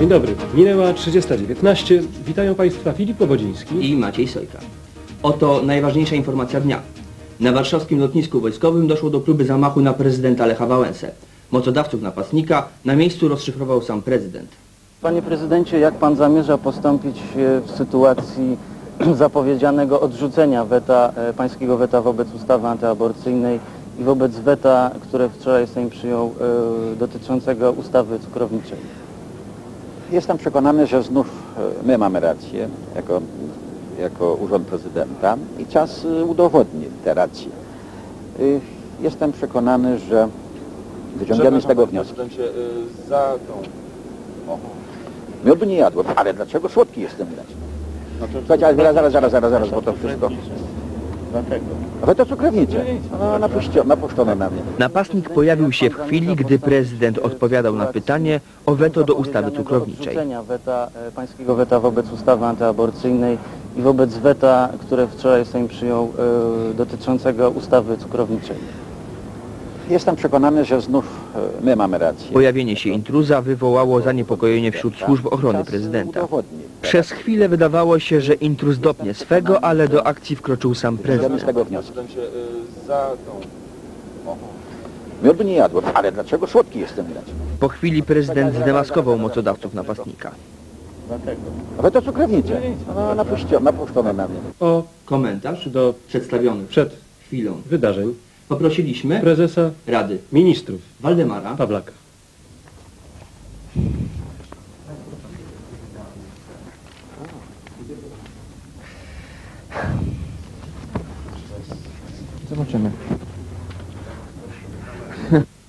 Dzień dobry. Minęła 30.19. Witają Państwa Filip Powodziński. i Maciej Sojka. Oto najważniejsza informacja dnia. Na warszawskim lotnisku wojskowym doszło do próby zamachu na prezydenta Lecha Wałęsę. Mocodawców napastnika na miejscu rozszyfrował sam prezydent. Panie prezydencie, jak pan zamierza postąpić e, w sytuacji zapowiedzianego odrzucenia weta, e, pańskiego weta wobec ustawy antyaborcyjnej i wobec weta, które wczoraj Sejm przyjął e, dotyczącego ustawy cukrowniczej? Jestem przekonany, że znów e, my mamy rację jako, jako Urząd Prezydenta i czas e, udowodni te racje. Y, Jestem przekonany, że wyciągniemy z tego wnioski. za tą... Miodu nie jadłem, ale dlaczego słodki jestem dać? No to Słuchajcie, ale zaraz, zaraz, zaraz, zaraz, zaraz, bo to wszystko... dlatego. Ale to cukrownicze. No, napuścio, napuszczono na mnie. Napastnik pojawił się w chwili, gdy prezydent odpowiadał na pytanie o weto do ustawy cukrowniczej. Weta, e, pańskiego weta wobec ustawy antyaborcyjnej i wobec weta, które wczoraj Sejm przyjął e, dotyczącego ustawy cukrowniczej. Jestem przekonany, że znów e, my mamy rację. Pojawienie się intruza wywołało zaniepokojenie wśród służb ochrony prezydenta. Przez chwilę wydawało się, że intruz dopnie swego, ale do akcji wkroczył sam z prezydent. tego. Miodu nie jadłem, ale dlaczego słodki jestem? Po chwili prezydent zdemaskował mocodawców napastnika. Dlatego. Ale to cukrownicze. No, napuścio, napuszczono na mnie. O Komentarz do przedstawiony przed chwilą. wydarzeń Poprosiliśmy prezesa Rady Ministrów Waldemara Pawlaka. Zobaczymy.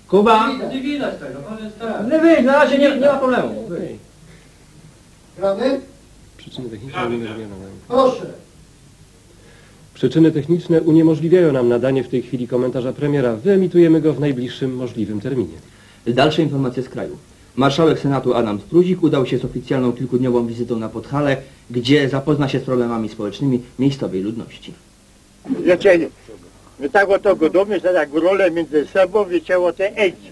Kuba! Nie widać tego, tak. Nie wyjdź, na razie nie, nie ma problemu. Przyczyny techniczne nam. Proszę. Przyczyny techniczne uniemożliwiają nam nadanie w tej chwili komentarza premiera. Wyemitujemy go w najbliższym możliwym terminie. Dalsze informacje z kraju. Marszałek Senatu Adam Struzik udał się z oficjalną kilkudniową wizytą na Podhale, gdzie zapozna się z problemami społecznymi miejscowej ludności. Wiecie, my tak oto godowmy, że tak górole między sobą wycięło te ejcy.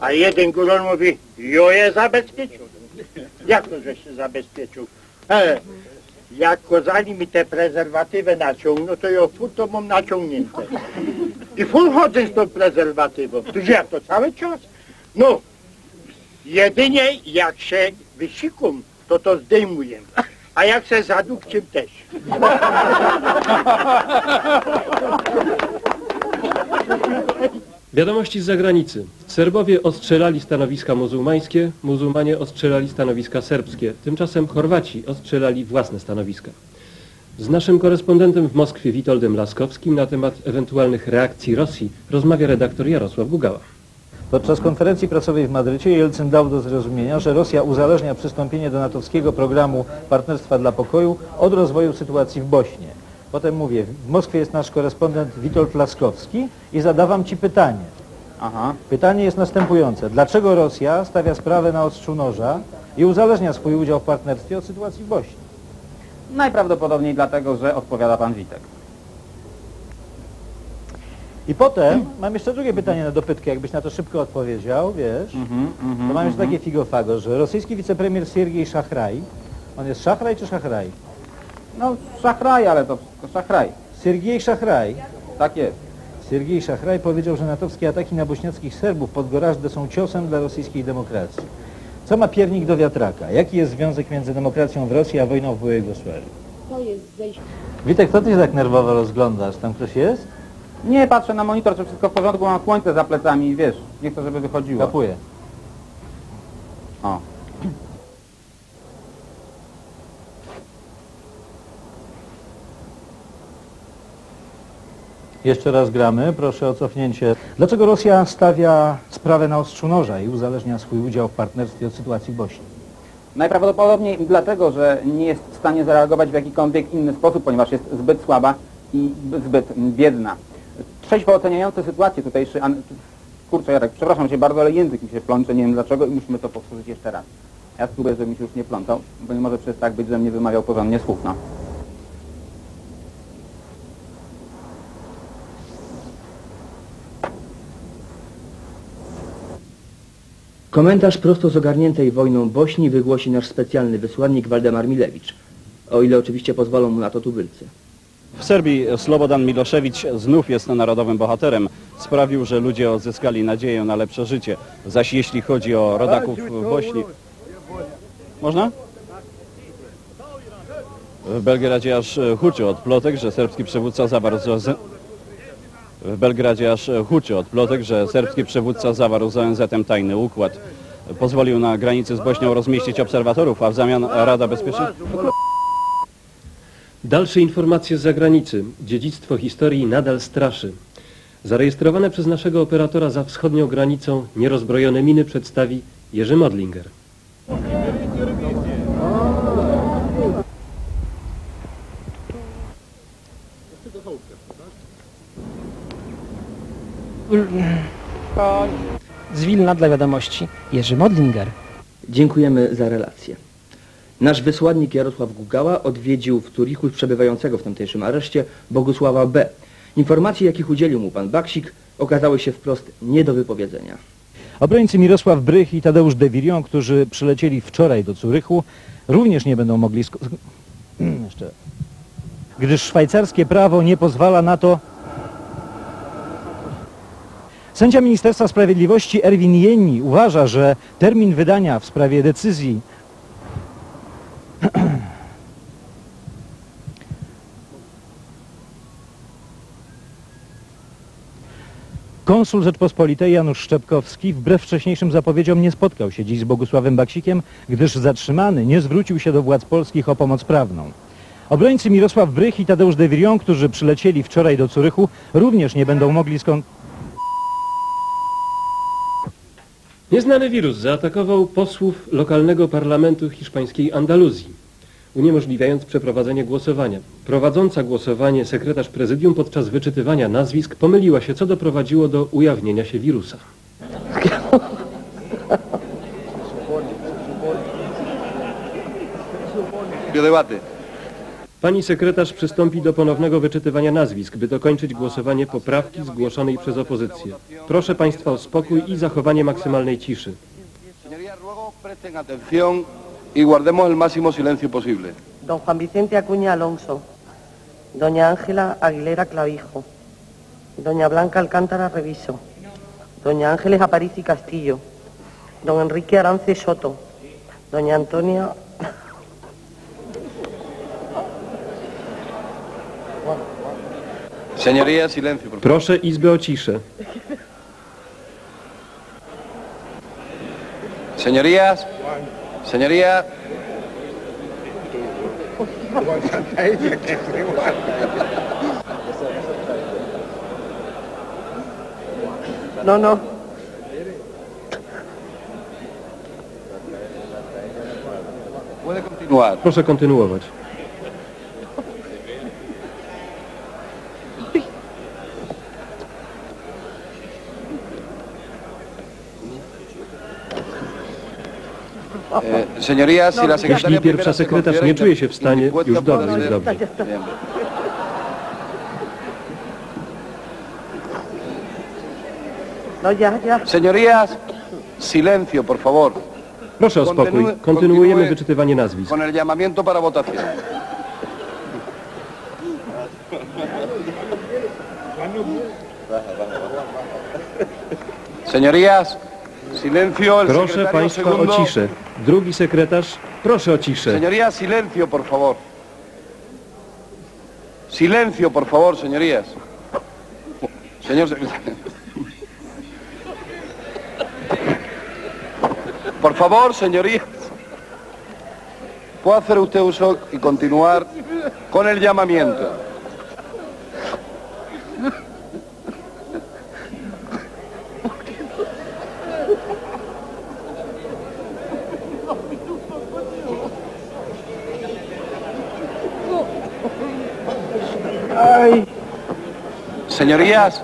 A jeden górol mówi, jo je zabezpieczył. Jak to, że się zabezpieczył? E, jak kozali mi te prezerwatywy naciągną, to ja fur to mam naciągnięte. I fur chodzę z tą prezerwatywą. To jak to cały czas? No, jedynie jak się wysikum, to to zdejmuję. A jak się zadupciem też. Wiadomości z zagranicy. Serbowie ostrzelali stanowiska muzułmańskie, muzułmanie ostrzelali stanowiska serbskie. Tymczasem Chorwaci ostrzelali własne stanowiska. Z naszym korespondentem w Moskwie Witoldem Laskowskim na temat ewentualnych reakcji Rosji rozmawia redaktor Jarosław Gugała. Podczas konferencji prasowej w Madrycie Jelcyn dał do zrozumienia, że Rosja uzależnia przystąpienie do natowskiego programu Partnerstwa dla Pokoju od rozwoju sytuacji w Bośni. Potem mówię, w Moskwie jest nasz korespondent Witold Laskowski i zadawam Ci pytanie. Aha. Pytanie jest następujące. Dlaczego Rosja stawia sprawę na ostrzu noża i uzależnia swój udział w partnerstwie od sytuacji w Bośni? Najprawdopodobniej dlatego, że odpowiada pan Witek. I potem mam jeszcze drugie pytanie na dopytkę, jakbyś na to szybko odpowiedział, wiesz. to mam jeszcze takie figofago, że rosyjski wicepremier Siergiej Szachraj, on jest Szachraj czy Szachraj? No, szachraj, ale to wszystko szachraj. Siergiej Szachraj Tak jest. Siergiej Szachraj powiedział, że natowskie ataki na bośniackich Serbów pod Gorażdę są ciosem dla rosyjskiej demokracji. Co ma piernik do wiatraka? Jaki jest związek między demokracją w Rosji a wojną w byłej Jugosławii? To jest zejście. Witek, co ty się tak nerwowo rozglądasz? Tam ktoś jest? Nie, patrzę na monitor, czy wszystko w porządku, mam słońce za plecami i wiesz, nie chcę, żeby wychodziło. Kapuję. O. Jeszcze raz gramy, proszę o cofnięcie. Dlaczego Rosja stawia sprawę na ostrzu noża i uzależnia swój udział w partnerstwie od sytuacji w Bośni? Najprawdopodobniej dlatego, że nie jest w stanie zareagować w jakikolwiek inny sposób, ponieważ jest zbyt słaba i zbyt biedna. Trzeźwo oceniający sytuację tutejszy... An... Kurczę Jarek, przepraszam cię bardzo, ale język mi się plącze, nie wiem dlaczego i musimy to powtórzyć jeszcze raz. Ja spróbuję, żeby mi się już nie plątał, bo nie może przecież tak być, że mnie wymawiał porządnie słów, no. Komentarz prosto z ogarniętej wojną Bośni wygłosi nasz specjalny wysłannik Waldemar Milewicz. O ile oczywiście pozwolą mu na to tubylcy. W Serbii Slobodan Milošević znów jest narodowym bohaterem. Sprawił, że ludzie odzyskali nadzieję na lepsze życie. Zaś jeśli chodzi o rodaków w Bośni... Można? W Belgradzie aż huczy od plotek, że serbski przywódca zawarł z. W Belgradzie aż huczy od plotek, że serbski przywódca zawarł z ONZ-em tajny układ. Pozwolił na granicy z Bośnią rozmieścić obserwatorów, a w zamian Rada Bezpieczeństwa... Dalsze informacje z zagranicy. Dziedzictwo historii nadal straszy. Zarejestrowane przez naszego operatora za wschodnią granicą nierozbrojone miny przedstawi Jerzy Modlinger. Z Wilna dla wiadomości Jerzy Modlinger. Dziękujemy za relację. Nasz wysłannik Jarosław Gugała odwiedził w Turichu przebywającego w tamtejszym areszcie Bogusława B. Informacje, jakich udzielił mu pan Baksik, okazały się wprost nie do wypowiedzenia. Obrońcy Mirosław Brych i Tadeusz de Virion, którzy przylecieli wczoraj do Curychu, również nie będą mogli... Jeszcze. Gdyż szwajcarskie prawo nie pozwala na to... Sędzia Ministerstwa Sprawiedliwości Erwin Jenni uważa, że termin wydania w sprawie decyzji Konsul Rzeczpospolitej Janusz Szczepkowski wbrew wcześniejszym zapowiedziom nie spotkał się dziś z Bogusławem Baksikiem, gdyż zatrzymany nie zwrócił się do władz polskich o pomoc prawną. Obrońcy Mirosław Brych i Tadeusz de Virion, którzy przylecieli wczoraj do Curychu, również nie będą mogli skąd... Nieznany wirus zaatakował posłów lokalnego parlamentu hiszpańskiej Andaluzji, uniemożliwiając przeprowadzenie głosowania. Prowadząca głosowanie sekretarz prezydium podczas wyczytywania nazwisk pomyliła się, co doprowadziło do ujawnienia się wirusa. Debate. Pani sekretarz przystąpi do ponownego wyczytywania nazwisk, by dokończyć głosowanie poprawki zgłoszonej przez opozycję. Proszę Państwa o spokój i zachowanie maksymalnej ciszy. Y guardemos el máximo silencio posible. Don Juan Vicente Acuña Alonso, Doña Ángela Aguilera Clavijo, Doña Blanca Alcántara Reviso, Doña Ángeles Aparici Castillo, Don Enrique Arance Soto, Doña Antonia Señorías, silencio, por favor. Proszę Izbę o ciszę. Señorías, señorías. No, no. Puede continuar. Proszę kontynuować. Eh, señorías, si la secretaria Jeśli primera pierwsza se sekretarz considera nie czuje się w stanie, indispuesta, już dobrze, ser- dobrze. No, ya, ya. Señorías, silencio, por favor. Proszę o spokój. Kontynuuj- Kontynuujemy kontynuuj- wyczytywanie nazwisk. Con el llamamiento para votación. Señorías, silencio. El Proszę Państwa segundo. o ciszę. Drugi sekretarz, proszę o ciszę. Señorías, silencio, por favor. Silencio, por favor, señorías. Señor secretario. Por favor, señorías. ¿Puede hacer usted uso y continuar con el llamamiento? Señorías,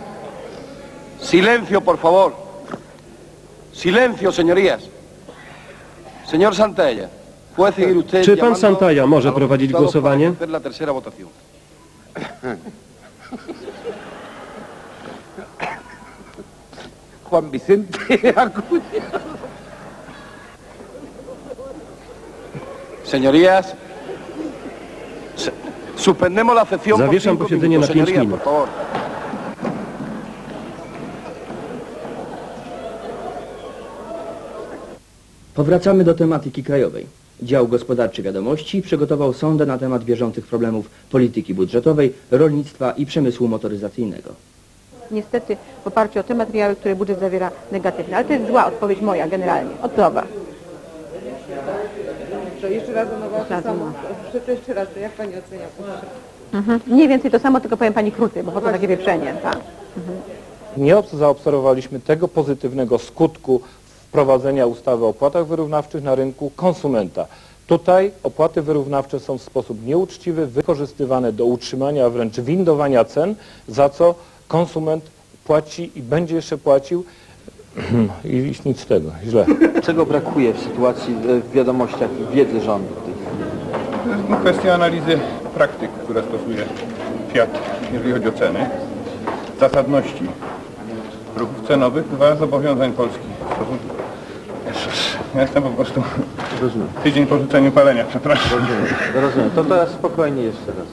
silencio, por favor. Silencio, señorías. Señor Santalla, ¿puede seguir usted Czy pan Santalla może prowadzić głosowanie? La tercera votación. Juan Vicente Acuña. Señorías, suspendemos la sesión Zawieszam posiedzenie na 5 minut. Powracamy do tematyki krajowej. Dział Gospodarczy Wiadomości przygotował sondę na temat bieżących problemów polityki budżetowej, rolnictwa i przemysłu motoryzacyjnego. Niestety w oparciu o te materiały, które budżet zawiera negatywne. Ale to jest zła odpowiedź moja generalnie. Od nowa. Jeszcze raz do nowa to Raz do samo. nowa. Proszę jeszcze raz, to jak Pani ocenia? Mhm. Mniej więcej to samo, tylko powiem Pani krócej, bo po co takie wieprzenie. Tak. Nie obs- zaobserwowaliśmy tego pozytywnego skutku wprowadzenia ustawy o opłatach wyrównawczych na rynku konsumenta. Tutaj opłaty wyrównawcze są w sposób nieuczciwy wykorzystywane do utrzymania, a wręcz windowania cen, za co konsument płaci i będzie jeszcze płacił i nic z tego, źle. Czego brakuje w sytuacji, e, w wiadomościach, wiedzy rządu? w tej chwili? To jest no, kwestia analizy praktyk, które stosuje Fiat, jeżeli chodzi o ceny, zasadności ruchów cenowych, dwa zobowiązań Polski w stosunku... Ja jestem po prostu tydzień po rzuceniu palenia, przepraszam. Rozumiem. To teraz spokojnie jeszcze raz.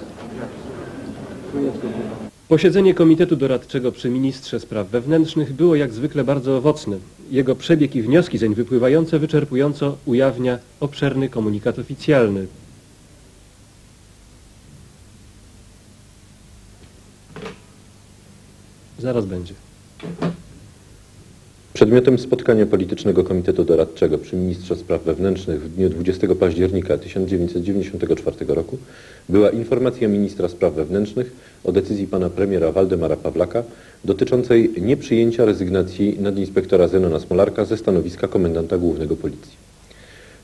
Posiedzenie Komitetu Doradczego przy Ministrze Spraw Wewnętrznych było jak zwykle bardzo owocne. Jego przebieg i wnioski zeń wypływające wyczerpująco ujawnia obszerny komunikat oficjalny. Zaraz będzie. Przedmiotem spotkania Politycznego Komitetu Doradczego przy Ministrze Spraw Wewnętrznych w dniu 20 października 1994 roku była informacja Ministra Spraw Wewnętrznych o decyzji pana premiera Waldemara Pawlaka dotyczącej nieprzyjęcia rezygnacji nadinspektora Zenona Smolarka ze stanowiska komendanta głównego Policji.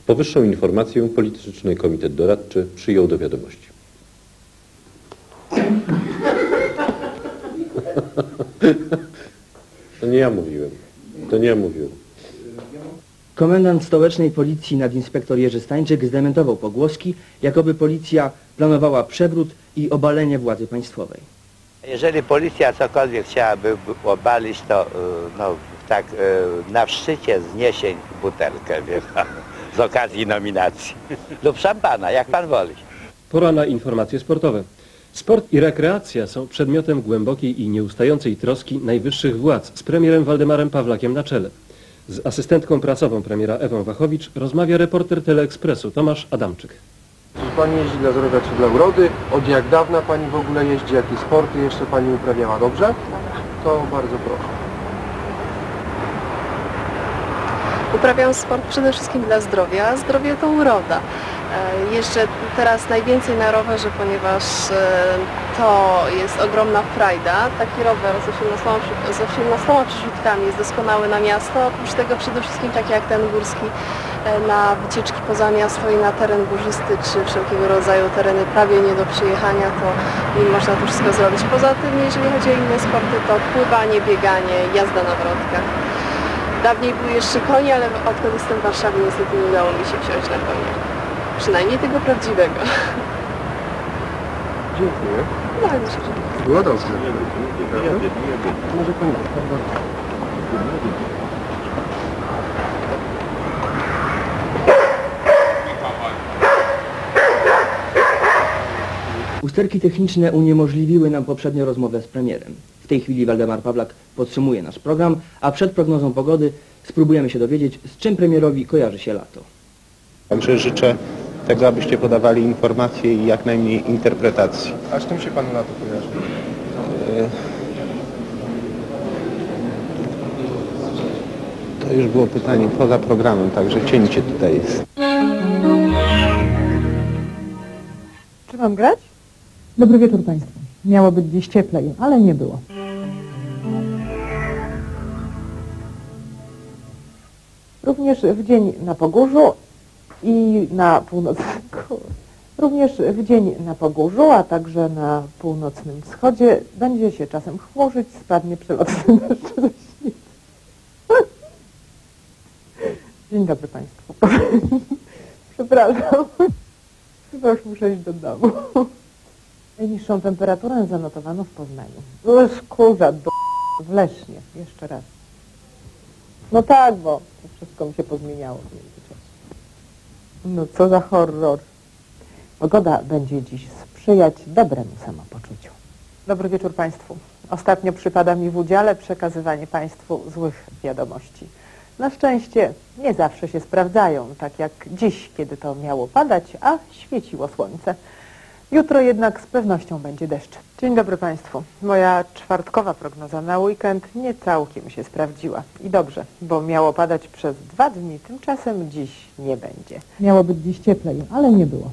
Powyższą informację Polityczny Komitet Doradczy przyjął do wiadomości. To nie ja mówiłem. To nie ja mówiłem. Komendant stołecznej policji nadinspektor Jerzy Stańczyk zdementował pogłoski, jakoby policja planowała przewrót i obalenie władzy państwowej. Jeżeli policja cokolwiek chciałaby obalić, to y, no, tak y, na szczycie zniesień butelkę, wie pan, z okazji nominacji. Lub szampana, jak pan woli. Pora na informacje sportowe. Sport i rekreacja są przedmiotem głębokiej i nieustającej troski najwyższych władz z premierem Waldemarem Pawlakiem na czele. Z asystentką prasową premiera Ewą Wachowicz rozmawia reporter Teleekspresu Tomasz Adamczyk. Czy Pani jeździ dla zdrowia czy dla urody? Od jak dawna Pani w ogóle jeździ? Jakie sporty jeszcze Pani uprawiała? Dobrze? To bardzo proszę. Uprawiam sport przede wszystkim dla zdrowia, a zdrowie to uroda. E, Jeżdżę teraz najwięcej na rowerze, ponieważ e, to jest ogromna frajda. Taki rower z 18, przy- z 18 przerzutkami jest doskonały na miasto. Oprócz tego przede wszystkim takie jak ten górski e, na wycieczki poza miasto i na teren górzysty czy wszelkiego rodzaju tereny prawie nie do przyjechania, to można to wszystko zrobić. Poza tym, jeżeli chodzi o inne sporty, to pływanie, bieganie, jazda na wrotkach. Dawniej były jeszcze konie, ale odkąd jestem w Warszawie niestety nie udało mi się wsiąść na konia. Przynajmniej tego prawdziwego. Dziękuję. Bardzo się dziękuję. Było dobrze. Może Pani bardzo. Usterki techniczne uniemożliwiły nam poprzednio rozmowę z premierem. W tej chwili Waldemar Pawlak podsumuje nasz program, a przed prognozą pogody spróbujemy się dowiedzieć, z czym premierowi kojarzy się lato. Także życzę tego, abyście podawali informacje i jak najmniej interpretacji. A z czym się Panu lato kojarzy? E, To już było pytanie poza programem, także cięcie tutaj jest. Czy mam grać? Dobry wieczór Państwu. Miało być dziś cieplej, ale nie było. Również w dzień na Pogórzu i na północnym... Również w dzień na Pogórzu, a także na północnym wschodzie będzie się czasem chmurzyć, spadnie przelotny deszcz. Dzień dobry Państwu. Przepraszam. Chyba już muszę iść do domu. Najniższą temperaturę zanotowano w Poznaniu. Skórza do w Lesznie. Jeszcze raz. No tak, bo wszystko mi się pozmieniało. No co za horror. Pogoda będzie dziś sprzyjać dobremu samopoczuciu. Dobry wieczór Państwu. Ostatnio przypada mi w udziale przekazywanie Państwu złych wiadomości. Na szczęście nie zawsze się sprawdzają, tak jak dziś, kiedy to miało padać, a świeciło słońce. Jutro jednak z pewnością będzie deszcz. Dzień dobry Państwu. Moja czwartkowa prognoza na weekend nie całkiem się sprawdziła. I dobrze, bo miało padać przez dwa dni, tymczasem dziś nie będzie. Miało być dziś cieplej, ale nie było.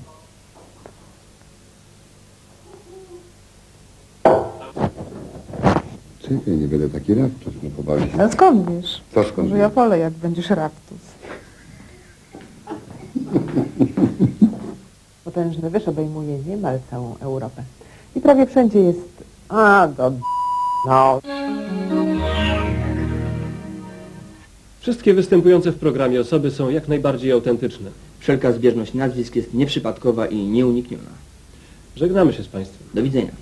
Czekaj, nie będę taki raptor, no pobawię się. A skąd wiesz? Co skąd Że ja wolę, jak będziesz raptus. Potężny wyż obejmuje niemal całą Europę. I prawie wszędzie jest... A, do... No. Wszystkie występujące w programie osoby są jak najbardziej autentyczne. Wszelka zbieżność nazwisk jest nieprzypadkowa i nieunikniona. Żegnamy się z Państwem. Do widzenia.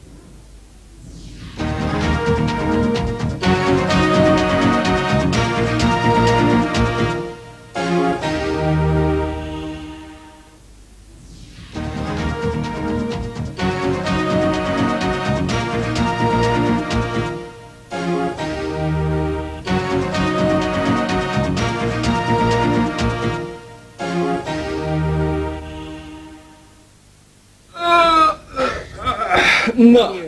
No.